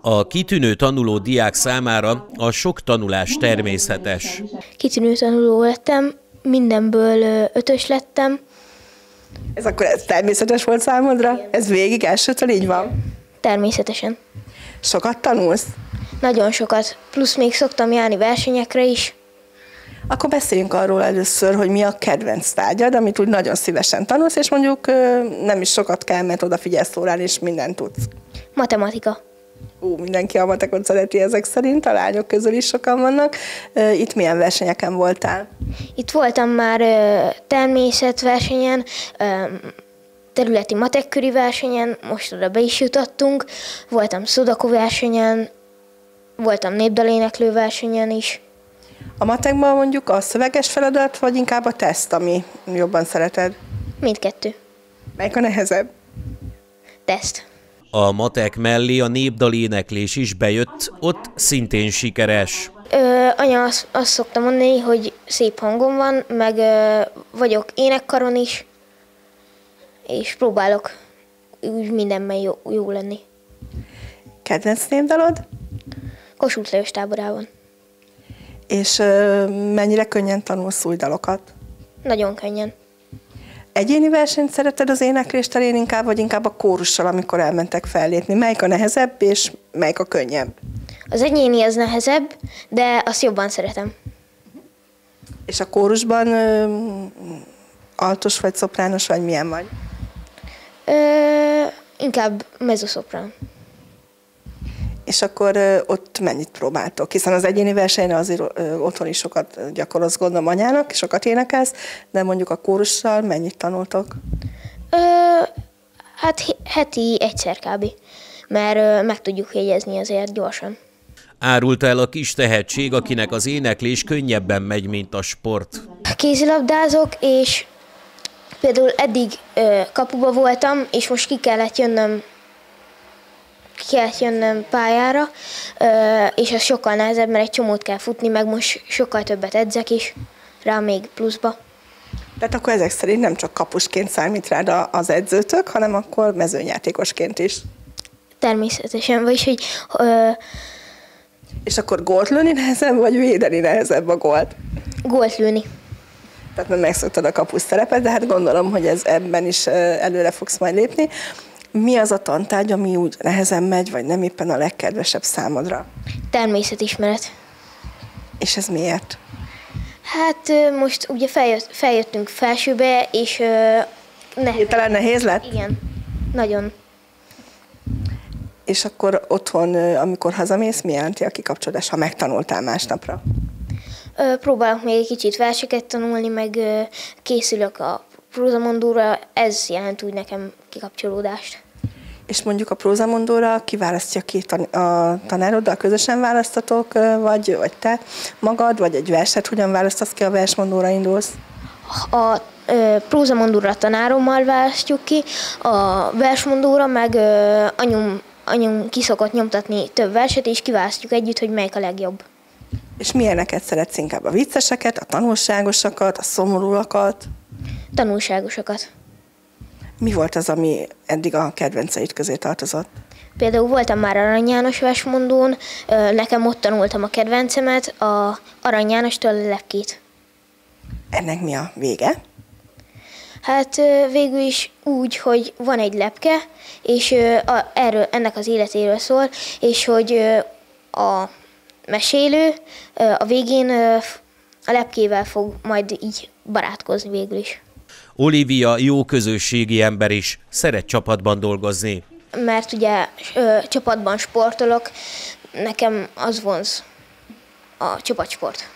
A kitűnő tanuló diák számára a sok tanulás természetes. Kitűnő tanuló lettem, mindenből ötös lettem. Ez akkor ez természetes volt számodra? Ez végig elsőtől így van? Természetesen. Sokat tanulsz? Nagyon sokat. Plusz még szoktam járni versenyekre is. Akkor beszéljünk arról először, hogy mi a kedvenc tárgyad, amit úgy nagyon szívesen tanulsz, és mondjuk nem is sokat kell, mert odafigyelsz órán, és mindent tudsz. Matematika. Ú, mindenki a matekot szereti ezek szerint, a lányok közül is sokan vannak. Itt milyen versenyeken voltál? Itt voltam már természetversenyen, területi matekköri versenyen, most oda be is jutottunk, voltam szudaku versenyen, voltam népdaléneklő versenyen is. A matekban mondjuk a szöveges feladat, vagy inkább a teszt, ami jobban szereted? Mindkettő. Melyik a nehezebb? Teszt. A matek mellé a népdaléneklés is bejött, ott szintén sikeres. Ö, anya azt, azt szokta mondani, hogy szép hangom van, meg ö, vagyok énekkaron is, és próbálok úgy mindenben jó, jó lenni. Kedvenc népdalod? Kossuth Lajos táborában. És ö, mennyire könnyen tanulsz új dalokat? Nagyon könnyen. Egyéni versenyt szereted az éneklést elén inkább, vagy inkább a kórussal, amikor elmentek fellépni? Melyik a nehezebb, és melyik a könnyebb? Az egyéni az nehezebb, de azt jobban szeretem. És a kórusban ö, altos vagy szoprános, vagy milyen vagy? Ö, inkább mezoszoprán. És akkor ott mennyit próbáltok? Hiszen az egyéni versenyre azért otthon is sokat gyakorolsz, gondolom anyának, sokat énekelsz, de mondjuk a kórussal mennyit tanultok? Ö, hát heti egyszer kb. Mert ö, meg tudjuk jegyezni azért gyorsan. Árult el a kis tehetség, akinek az éneklés könnyebben megy, mint a sport. Kézilabdázok, és például eddig ö, kapuba voltam, és most ki kellett jönnöm kellett jönnöm pályára, és ez sokkal nehezebb, mert egy csomót kell futni, meg most sokkal többet edzek is, rá még pluszba. Tehát akkor ezek szerint nem csak kapusként számít rád az edzőtök, hanem akkor mezőnyjátékosként is. Természetesen, vagyis, hogy ö, És akkor gólt lőni nehezebb, vagy védeni nehezebb a gólt? gólt lőni. Tehát nem megszoktad a kapus szerepet, de hát gondolom, hogy ez ebben is előre fogsz majd lépni. Mi az a tantárgy, ami úgy nehezen megy, vagy nem éppen a legkedvesebb számodra? Természetismeret. És ez miért? Hát most ugye feljött, feljöttünk felsőbe, és ö, ne, Talán nehéz lett? igen, nagyon. És akkor otthon, amikor hazamész, mi jelenti a kikapcsolódás, ha megtanultál másnapra? Próbálok még egy kicsit verseket tanulni, meg készülök a prózamondóra, ez jelent úgy nekem kikapcsolódást. És mondjuk a prózamondóra kiválasztja ki a tanároddal, közösen választatok, vagy, vagy te magad, vagy egy verset, hogyan választasz ki a versmondóra indulsz? A ö, prózamondóra tanárommal választjuk ki, a versmondóra meg ö, anyum, anyum kiszokott nyomtatni több verset, és kiválasztjuk együtt, hogy melyik a legjobb. És milyeneket szeretsz inkább? A vicceseket, a tanulságosakat, a szomorúakat? Tanulságosokat. Mi volt az, ami eddig a kedvenceid közé tartozott? Például voltam már Arany János versmondón, ö, nekem ott tanultam a kedvencemet, a Arany Jánostól a lepkét. Ennek mi a vége? Hát végül is úgy, hogy van egy lepke, és a, erről, ennek az életéről szól, és hogy a mesélő a végén a lepkével fog majd így barátkozni végül is. Olivia jó közösségi ember is, szeret csapatban dolgozni. Mert ugye ö, csapatban sportolok, nekem az vonz a csapatsport.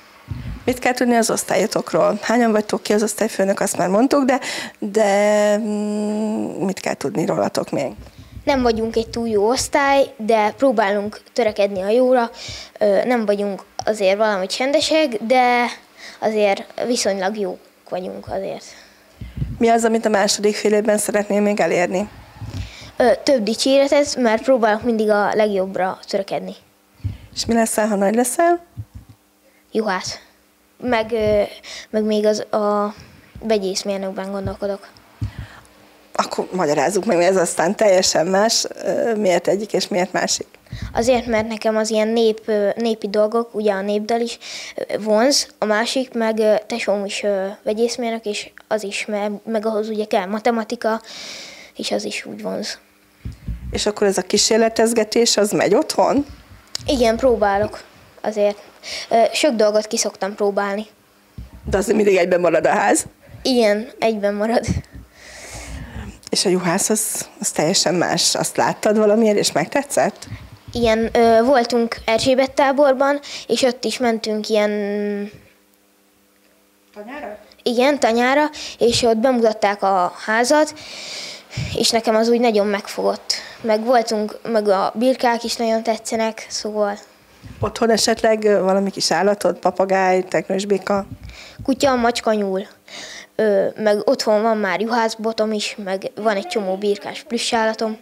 Mit kell tudni az osztályotokról? Hányan vagytok ki az osztályfőnök, azt már mondtuk, de, de mm, mit kell tudni rólatok még? Nem vagyunk egy túl jó osztály, de próbálunk törekedni a jóra. Ö, Nem vagyunk azért valami csendesek, de azért viszonylag jók vagyunk azért. Mi az, amit a második fél évben szeretnél még elérni? Ö, Több dicséretet, mert próbálok mindig a legjobbra törekedni. És mi leszel, ha nagy leszel? Juhász. Meg, ö, meg még az a vegyészmérnökben gondolkodok. Akkor magyarázzuk meg, mert ez aztán teljesen más. Miért egyik és miért másik? Azért, mert nekem az ilyen nép, népi dolgok, ugye a népdal is vonz, a másik, meg tesóm is vegyészmérnök, és az is, meg, meg ahhoz ugye kell matematika, és az is úgy vonz. És akkor ez a kísérletezgetés, az megy otthon? Igen, próbálok azért. Sok dolgot ki szoktam próbálni. De azért mindig egyben marad a ház. Igen, egyben marad. És a juhász az, az teljesen más. Azt láttad valamiért, és megtetszett? Igen, ö, voltunk Erzsébet táborban, és ott is mentünk ilyen Tanyára? Igen, tanyára, és ott bemutatták a házat, és nekem az úgy nagyon megfogott. Meg voltunk, meg a birkák is nagyon tetszenek, szóval Otthon esetleg valami kis állatod, papagáj, teknősbéka? kutya, macska, nyúl. Ö, meg otthon van már juhászbotom is, meg van egy csomó birkás plüss állatom.